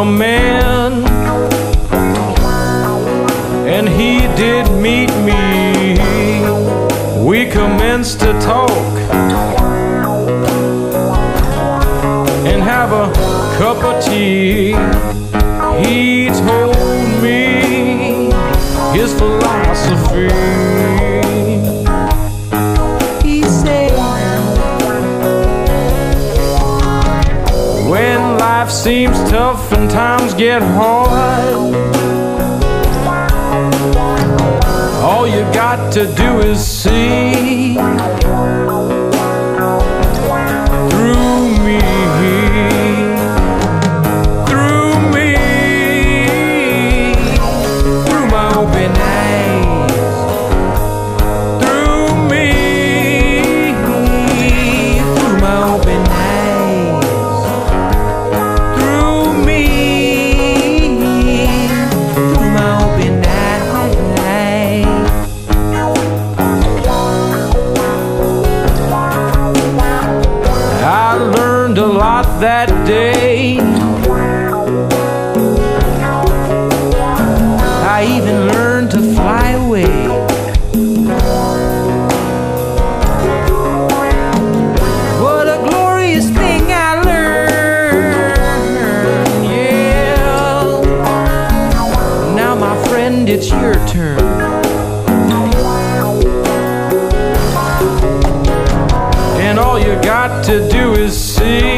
come man, and he did meet me. We commenced to talk and have a cup of tea. He told me his philosophy. Life seems tough and times get hard, all you got to do is see that day. I even learned to fly away. What a glorious thing I learned, yeah. Now, my friend, it's your turn. And all you got to do is see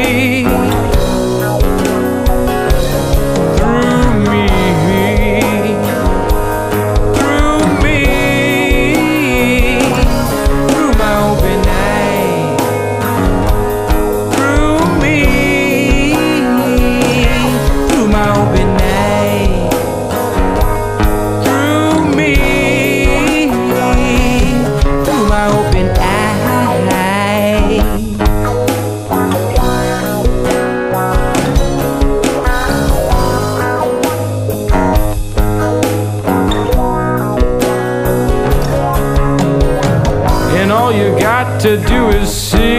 to do is see